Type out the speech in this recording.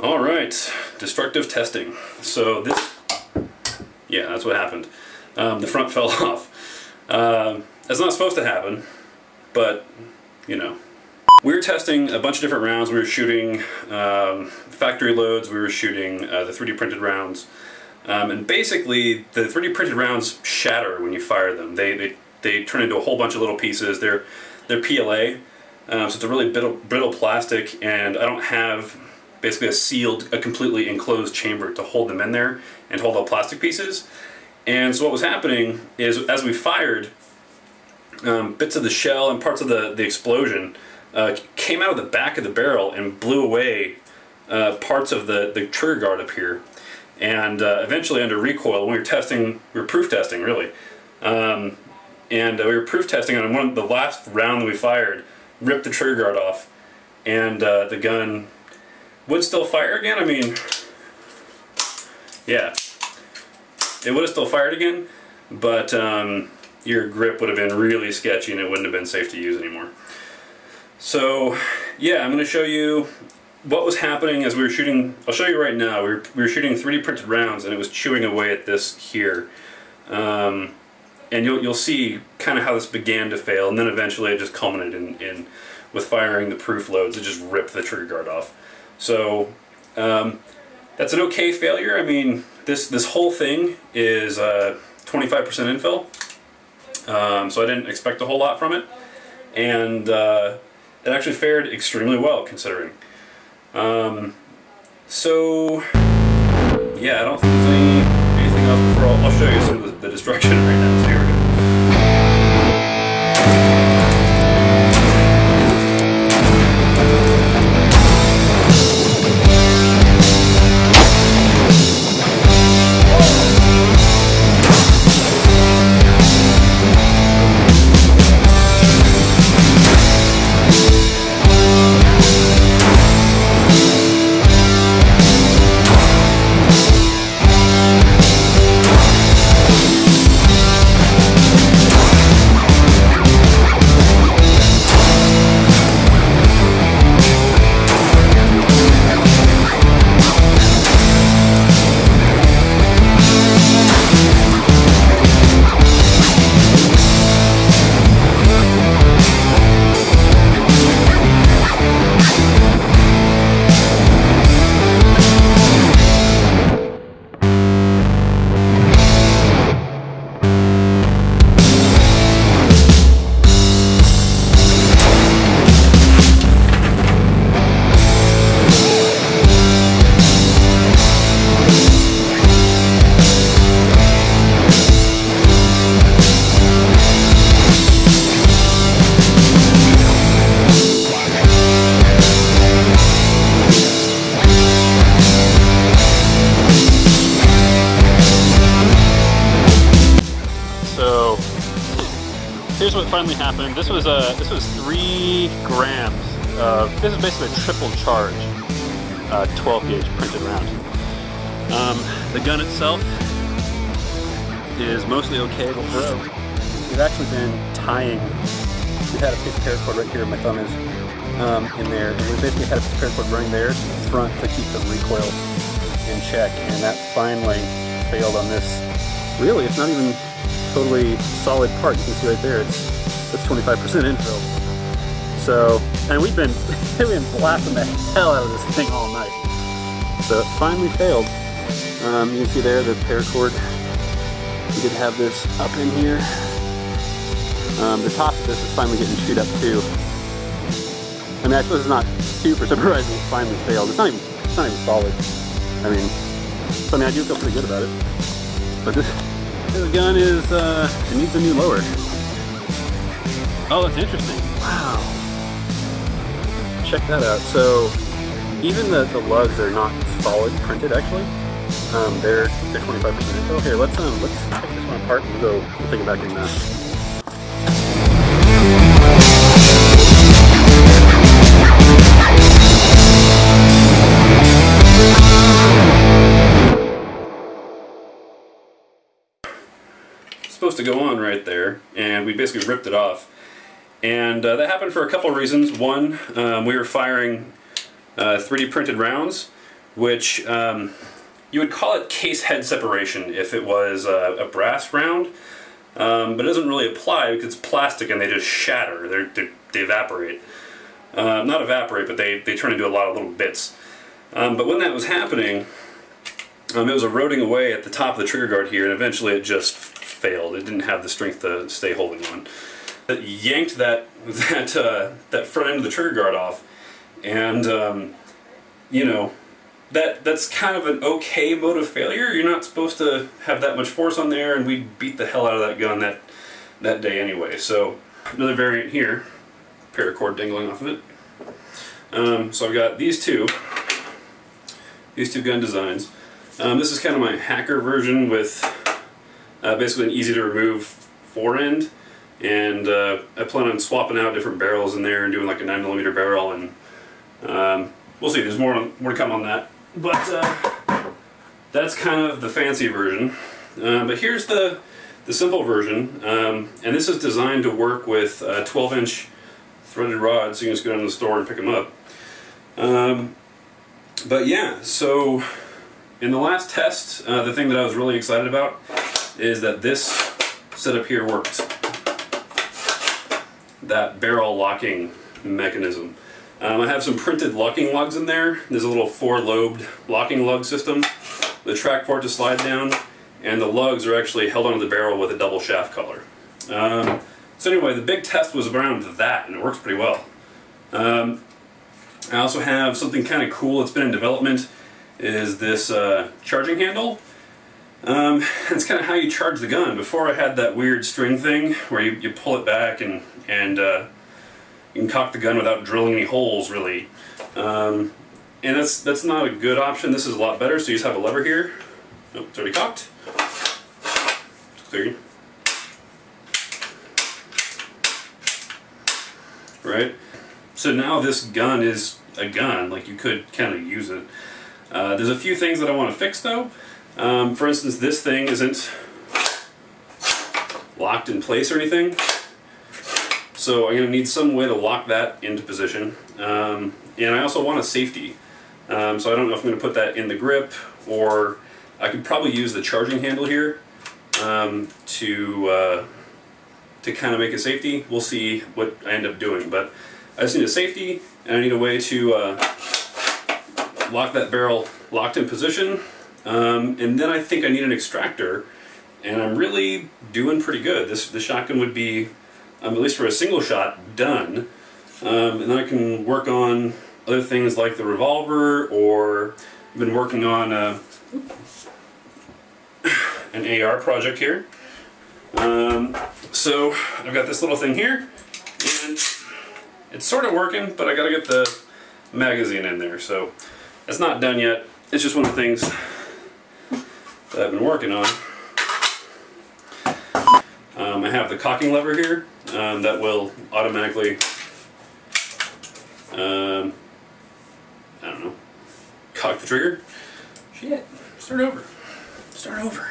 All right, destructive testing. So this, yeah, that's what happened. Um, the front fell off. Um, that's not supposed to happen, but you know. We were testing a bunch of different rounds. We were shooting um, factory loads. We were shooting uh, the 3D printed rounds. Um, and basically, the 3D printed rounds shatter when you fire them. They, they, they turn into a whole bunch of little pieces. They're, they're PLA, um, so it's a really brittle, brittle plastic, and I don't have basically a sealed, a completely enclosed chamber to hold them in there and hold all plastic pieces. And so what was happening is as we fired, um, bits of the shell and parts of the, the explosion uh, came out of the back of the barrel and blew away uh, parts of the, the trigger guard up here. And uh, eventually under recoil, we were testing, we were proof testing really, um, and we were proof testing on one the last round that we fired, ripped the trigger guard off, and uh, the gun would still fire again. I mean, yeah, it would have still fired again, but um, your grip would have been really sketchy and it wouldn't have been safe to use anymore. So, yeah, I'm going to show you what was happening as we were shooting. I'll show you right now. We were, we were shooting 3D printed rounds and it was chewing away at this here. Um, and you'll, you'll see kind of how this began to fail and then eventually it just culminated in, in with firing the proof loads. It just ripped the trigger guard off. So um, that's an okay failure. I mean, this this whole thing is 25% infill, um, so I didn't expect a whole lot from it, and uh, it actually fared extremely well considering. Um, so yeah, I don't think there's any, anything else before I'll, I'll show you some of the, the destruction here's what finally happened. This was a this was three grams of this is basically a triple charge, uh, 12 gauge printed round. Um, the gun itself is mostly okay, but bro, we've actually been tying. We had a piece of paracord right here. My thumb is um, in there, and we basically had a piece of paracord running there the front to keep the recoil in check, and that finally failed on this. Really, it's not even totally solid part. You can see right there, it's it's 25% infill. So, and we've been we've been blasting the hell out of this thing all night. So it finally failed. Um, you can see there the paracord. We did have this up in here. Um, the top of this is finally getting chewed up too. I mean, I suppose it's not super surprising it finally failed. It's not even it's not even solid. I mean, so I mean, I do feel pretty good about it. But this this gun is, uh, it needs a new lower. Oh, that's interesting. Wow. Check that out. So, even the, the lugs are not solid printed, actually. Um, they're, they're 25% infill. Here, let's, um, let's take this one apart and we'll go, we'll take it back in, uh, to go on right there, and we basically ripped it off. And uh, that happened for a couple reasons. One, um, we were firing uh, 3D printed rounds which um, you would call it case head separation if it was a, a brass round, um, but it doesn't really apply because it's plastic and they just shatter, They're, they they evaporate. Uh, not evaporate, but they, they turn into a lot of little bits. Um, but when that was happening, um, it was eroding away at the top of the trigger guard here, and eventually it just failed. It didn't have the strength to stay holding on. It yanked that that uh, that front end of the trigger guard off, and um, you know that that's kind of an okay mode of failure. You're not supposed to have that much force on there, and we beat the hell out of that gun that that day anyway. So another variant here, paracord dangling off of it. Um, so I've got these two, these two gun designs. Um, this is kind of my hacker version with uh, basically an easy to remove fore end and uh, I plan on swapping out different barrels in there and doing like a 9mm barrel and um, we'll see, there's more, more to come on that. But uh, that's kind of the fancy version. Uh, but here's the, the simple version um, and this is designed to work with 12 inch threaded rods so you can just go down to the store and pick them up. Um, but yeah, so in the last test, uh, the thing that I was really excited about is that this setup here worked. That barrel locking mechanism. Um, I have some printed locking lugs in there. There's a little four-lobed locking lug system. The track it to slide down, and the lugs are actually held onto the barrel with a double shaft collar. Um, so anyway, the big test was around that, and it works pretty well. Um, I also have something kind of cool that's been in development is this uh, charging handle. Um, it's kind of how you charge the gun. Before I had that weird string thing where you, you pull it back and, and uh, you can cock the gun without drilling any holes really. Um, and that's, that's not a good option. This is a lot better. So you just have a lever here. Oh, it's already cocked. Clear. Right? So now this gun is a gun, like you could kind of use it. Uh, there's a few things that I want to fix though. Um, for instance, this thing isn't locked in place or anything. So I'm going to need some way to lock that into position. Um, and I also want a safety. Um, so I don't know if I'm going to put that in the grip or I could probably use the charging handle here um, to uh, to kind of make a safety. We'll see what I end up doing. But I just need a safety and I need a way to uh, lock that barrel locked in position. Um, and then I think I need an extractor and I'm really doing pretty good. This The shotgun would be, um, at least for a single shot, done. Um, and then I can work on other things like the revolver or I've been working on uh, an AR project here. Um, so I've got this little thing here and it's sort of working, but I gotta get the magazine in there. So it's not done yet. It's just one of the things that I've been working on. Um, I have the cocking lever here um, that will automatically, um, I don't know, cock the trigger. Shit, start over. Start over.